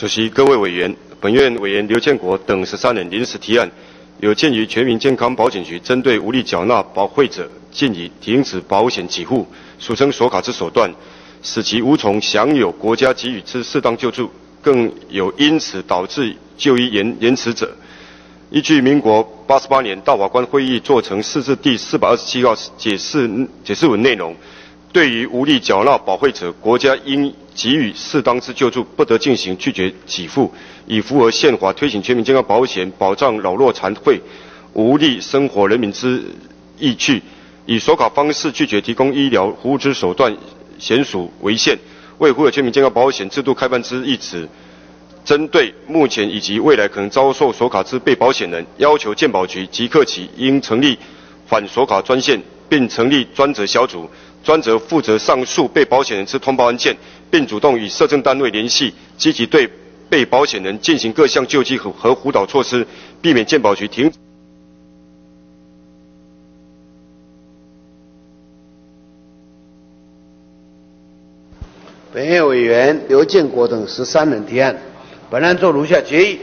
主席、各位委员，本院委员刘建国等十三人临时提案，有鉴于全民健康保险局针对无力缴纳保费者，建议停止保险给付（俗称锁卡之手段），使其无从享有国家给予之适当救助，更有因此导致就医延延迟者。依据民国八十八年大法官会议做成释字第四百二十七号解释解释文内容，对于无力缴纳保费者，国家应给予适当之救助，不得进行拒绝给付，以符合宪法推行全民健康保险，保障老弱残废无力生活人民之意趣。以手卡方式拒绝提供医疗服务之手段，显属违宪。为符合全民健康保险制度开办之意旨。针对目前以及未来可能遭受锁卡之被保险人，要求健保局即刻起应成立反锁卡专线，并成立专责小组，专责负责上述被保险人之通报案件，并主动与社政单位联系，积极对被保险人进行各项救济和和辅导措施，避免健保局停。本院委员刘建国等十三人提案。本案做如下决议。